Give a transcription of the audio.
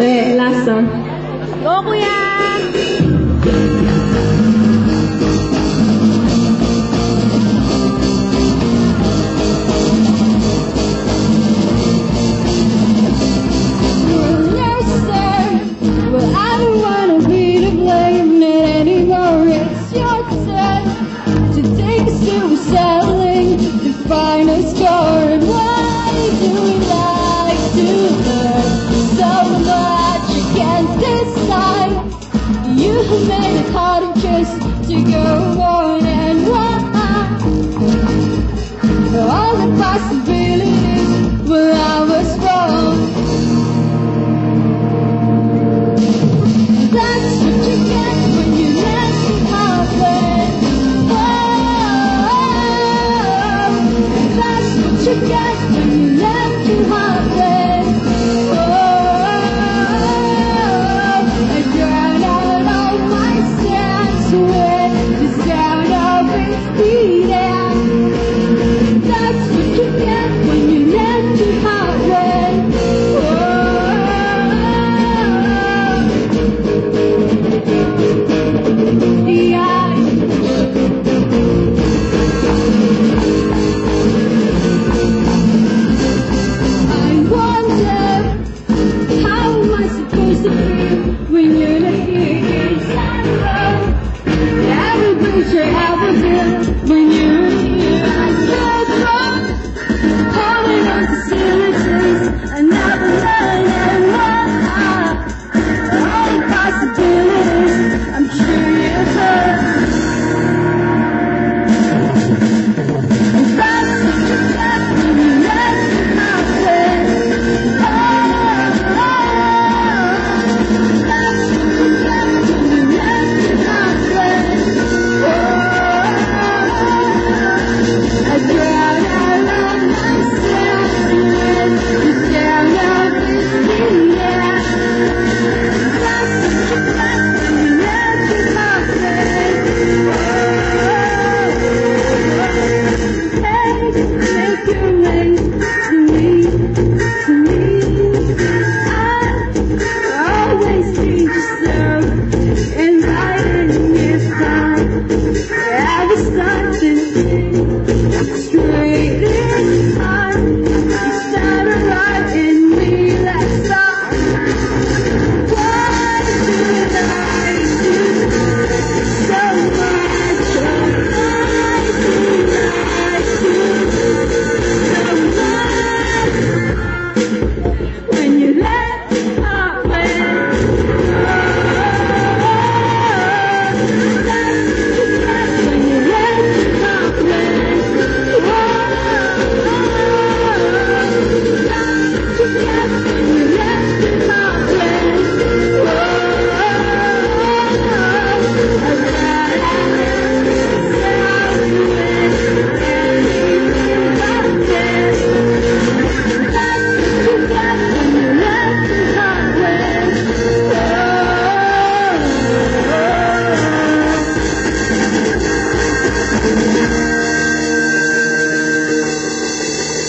Okay, last song. Go, kuya! Yes, so much against this time? You made it harder just to go Everything she ever did. starting